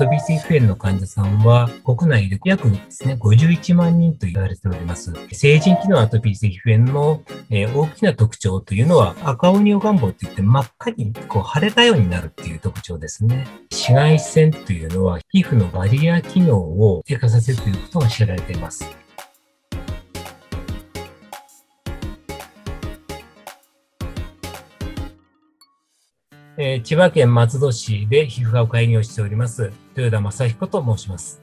トピー性皮膚炎の患者さんは国内で約ですね、51万人と言われております。成人期のアトピー性皮膚炎の、えー、大きな特徴というのは赤鬼を願望といって真っ赤にこう腫れたようになるっていう特徴ですね。紫外線というのは皮膚のバリア機能を低下させるということが知られています。えー、千葉県松戸市で皮膚科を開業しております、豊田正彦と申します。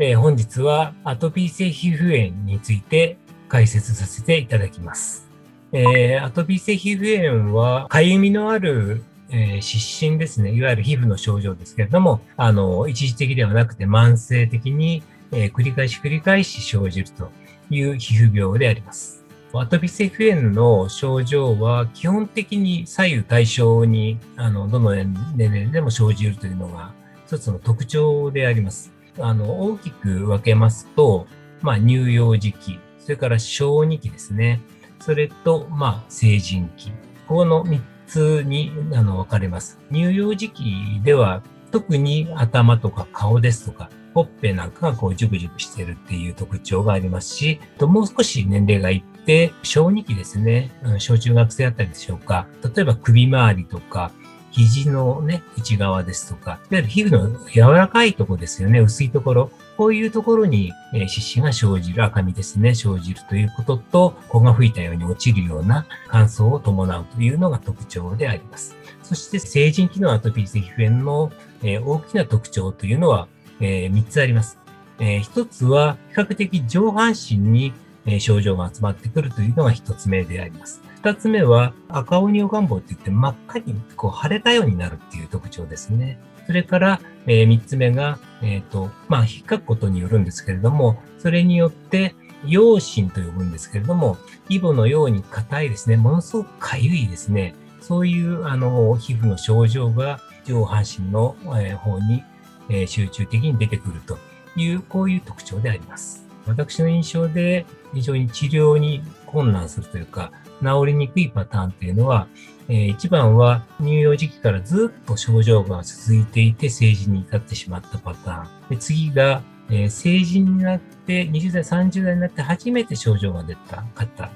えー、本日はアトピー性皮膚炎について解説させていただきます。えー、アトピー性皮膚炎は、かゆみのある、え湿疹ですね、いわゆる皮膚の症状ですけれども、あの、一時的ではなくて慢性的に、え繰り返し繰り返し生じるという皮膚病であります。アトピー性皮膚炎の症状は基本的に左右対称にあのどの年齢でも生じるというのが一つの特徴であります。あの大きく分けますと、まあ、乳幼児期、それから小児期ですね。それと、まあ、成人期。この3つにあの分かれます。乳幼児期では特に頭とか顔ですとか、ほっぺなんかがこうジュクジュクしてるっていう特徴がありますし、もう少し年齢がいって、小児期ですね、小中学生あたりでしょうか。例えば首周りとか、肘のね、内側ですとか、いわゆる皮膚の柔らかいとこですよね、薄いところ。こういうところに、えー、湿疹が生じる、赤みですね、生じるということと、子が吹いたように落ちるような乾燥を伴うというのが特徴であります。そして成人期のアトピー性皮膚炎の、えー、大きな特徴というのは、えー、3つあります。えー、1つは比較的上半身に、症状が集まってくるというのが1つ目であります。2つ目は赤鬼を願望って言って真っ赤にこう腫れたようになるっていう特徴ですね。それから、えー、3つ目が、えっ、ー、と、まあ、引っかくことによるんですけれども、それによって、陽心と呼ぶんですけれども、イボのように硬いですね、ものすごくかゆいですね、そういうあの皮膚の症状が上半身の、え、方にえ集中的に出てくるという、こういう特徴であります。私の印象で非常に治療に困難するというか、治りにくいパターンというのは、えー、一番は乳幼児期からずっと症状が続いていて成人に至ってしまったパターン。で次が、えー、成人になって20代、30代になって初めて症状が出た方。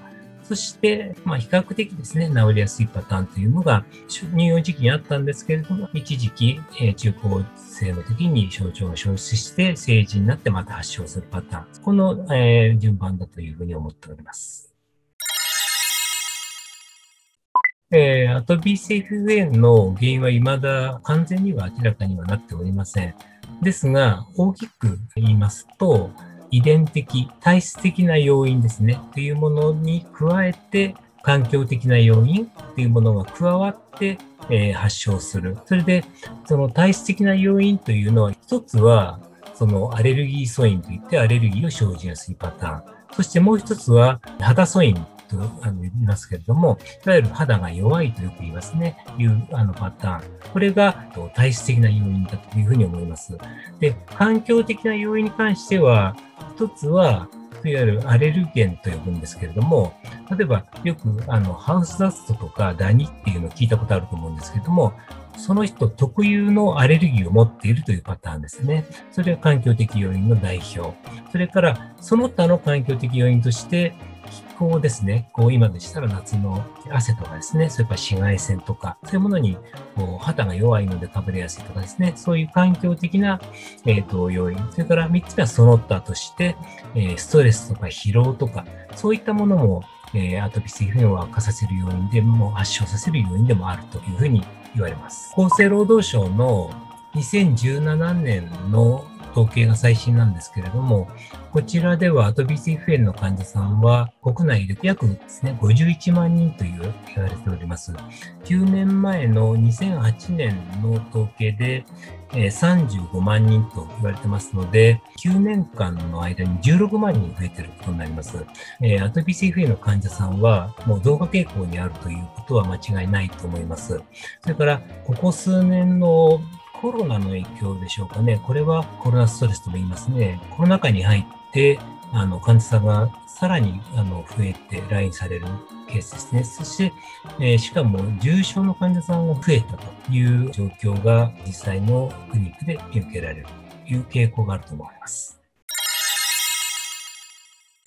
そして、まあ、比較的ですね、治りやすいパターンというのが、乳幼児期にあったんですけれども、一時期、え、中高生の時に症状が消失して、成人になってまた発症するパターン。この、えー、順番だというふうに思っております。えー、アトピー性皮膚炎の原因は未だ完全には明らかにはなっておりません。ですが、大きく言いますと、遺伝的、体質的な要因ですね、というものに加えて、環境的な要因っていうものが加わって、えー、発症する。それで、その体質的な要因というのは、一つは、そのアレルギー素因といってアレルギーを生じやすいパターン。そしてもう一つは肌素因とあの言いますけれども、いわゆる肌が弱いとよく言いますね、いうあのパターン。これが体質的な要因だというふうに思います。で、環境的な要因に関しては、一つは、いわゆるアレルゲンと呼ぶんですけれども、例えばよくあのハウスダストとかダニっていうのを聞いたことあると思うんですけれども、その人特有のアレルギーを持っているというパターンですね。それが環境的要因の代表。それから、その他の環境的要因として、候ですね、こう今でしたら夏の汗とかですね、それから紫外線とか、そういうものにこう肌が弱いのでかぶれやすいとかですね、そういう環境的な、えーと、要因、それから3つ目はその他として、え、ストレスとか疲労とか、そういったものも、え、アトピー性皮膚炎を悪化させる要因でも、発症させる要因でもあるというふうに言われます。厚生労働省の2017年の統計が最新なんですけれども、こちらではアトピー性皮膚炎の患者さんは国内で約ですね、51万人という言われております。9年前の2008年の統計で、え35万人と言われてますので、9年間の間に16万人増えていることになります。えアトピー性皮膚炎の患者さんはもう増加傾向にあるということは間違いないと思います。それから、ここ数年のコロナの影響でしょうかね。これはコロナストレスとも言いますね。コロナ禍に入って、あの患者さんがさらにあの増えて来院されるケースですね。そして、えー、しかも重症の患者さんが増えたという状況が実際のクリニックで見受けられるという傾向があると思います。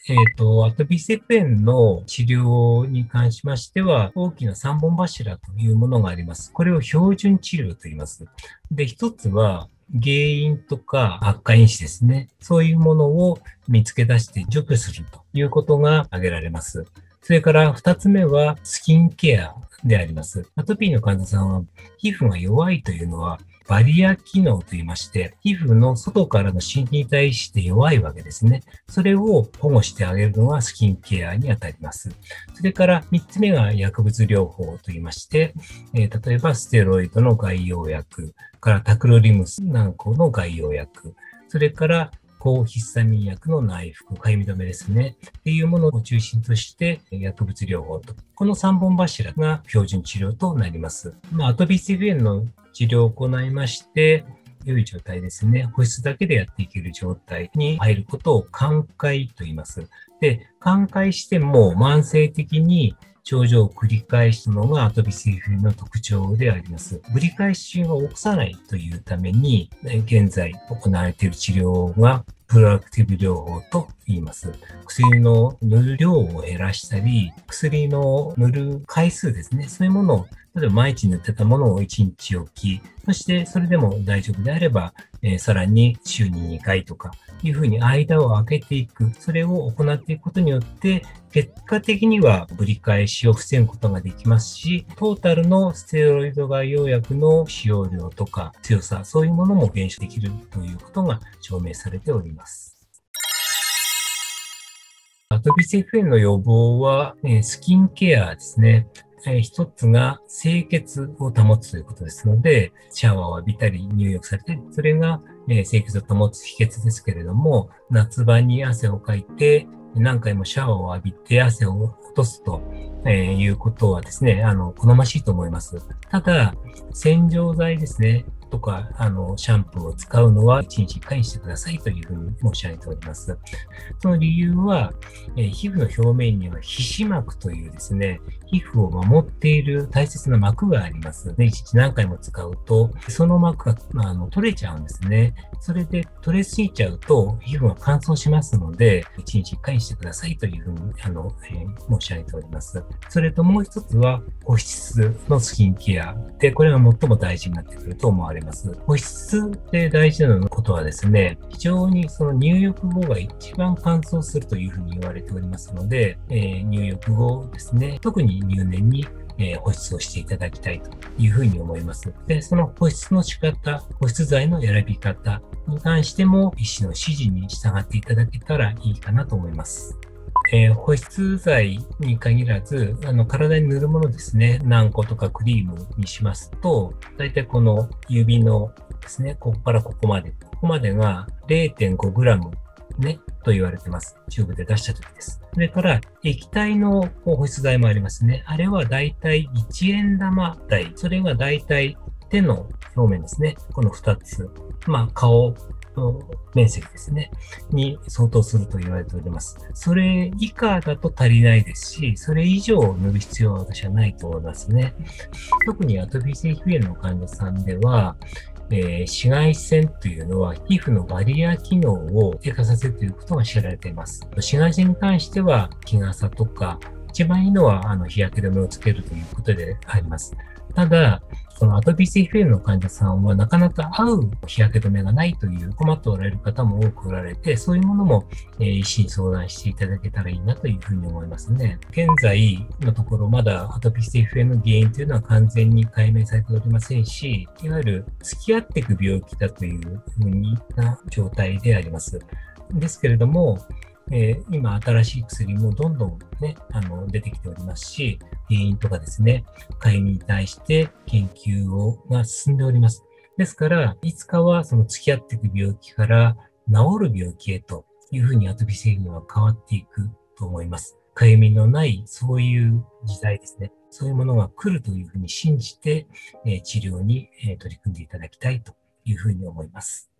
えっ、ー、と、アトピー性炎の治療に関しましては、大きな3本柱というものがあります。これを標準治療と言います。で、一つは、原因とか悪化因子ですね。そういうものを見つけ出して除去するということが挙げられます。それから二つ目はスキンケアであります。アトピーの患者さんは皮膚が弱いというのはバリア機能と言いまして、皮膚の外からの侵入に対して弱いわけですね。それを保護してあげるのがスキンケアにあたります。それから3つ目が薬物療法と言いまして、えー、例えばステロイドの外用薬、からタクロリムス軟膏の外用薬、それから抗ヒスタミン薬の内服、かゆみ止めですね。っていうものを中心として薬物療法と。この3本柱が標準治療となります。まあ、アトピー性炎の治療を行いまして、良い状態ですね。保湿だけでやっていける状態に入ることを寛解と言います。で、寛解しても慢性的に症状を繰り返すのがアトピー性皮膚炎の特徴であります。繰り返しを起こさないというために、現在行われている治療がプロアクティブ療法と言います。薬の塗る量を減らしたり、薬の塗る回数ですね。そういうものを例えば毎日塗ってたものを1日置き、そしてそれでも大丈夫であれば、えー、さらに週に2回とかいうふうに間を空けていく、それを行っていくことによって、結果的にはぶり返しを防ぐことができますし、トータルのステロイド外用薬の使用量とか強さ、そういうものも減少できるということが証明されております。アトピー性皮膚炎の予防は、えスキンケアですね。え一つが清潔を保つということですので、シャワーを浴びたり入浴されて、それが、え清潔を保つ秘訣ですけれども、夏場に汗をかいて、何回もシャワーを浴びて汗を落とすと、えいうことはですね、あの、好ましいと思います。ただ、洗浄剤ですね。とか、あの、シャンプーを使うのは1日1回にしてくださいというふうに申し上げております。その理由は、え、皮膚の表面には皮脂膜というですね、皮膚を守っている大切な膜があります。で、一日何回も使うと、その膜が、まあ、あの取れちゃうんですね。それで取れすぎちゃうと、皮膚が乾燥しますので、1日1回にしてくださいというふうに、あの、えー、申し上げております。それともう一つは、保湿のスキンケアで、これが最も大事になってくると思われます。ます保湿で大事なことはですね、非常にその入浴後が一番乾燥するというふうに言われておりますので、えー、入浴後ですね、特に入念にえ保湿をしていただきたいというふうに思います。で、その保湿の仕方、保湿剤の選び方に関しても医師の指示に従っていただけたらいいかなと思います。えー、保湿剤に限らず、あの、体に塗るものですね、軟膏とかクリームにしますと、だいたいこの指のですね、ここからここまで、ここまでが 0.5g ね、と言われてます。チューブで出した時です。それから、液体の保湿剤もありますね。あれはだいたい1円玉台。それがだいたい手の表面ですね。この2つ。まあ、顔面積ですね。に相当すると言われております。それ以下だと足りないですし、それ以上を塗る必要は私はないと思いますね。特にアトピー性皮膚炎の患者さんでは、えー、紫外線というのは皮膚のバリア機能を低下させるということが知られています。紫外線に関しては日傘とか、一番いいのはあの日焼け止めをつけるということであります。ただ、そのアトピー性皮膚炎の患者さんはなかなか合う日焼け止めがないという困っておられる方も多くおられて、そういうものも、え、医師に相談していただけたらいいなというふうに思いますね。現在のところまだアトピー性皮膚炎の原因というのは完全に解明されておりませんし、いわゆる付き合っていく病気だというふうな状態であります。ですけれども、えー、今新しい薬もどんどんね、あの、出てきておりますし、原因とかですね、解に対して研究をが進んでおります。ですから、いつかはその付き合っていく病気から治る病気へというふうにアトピー性が変わっていくと思います。かゆみのないそういう時代ですね。そういうものが来るというふうに信じて、えー、治療に、えー、取り組んでいただきたいというふうに思います。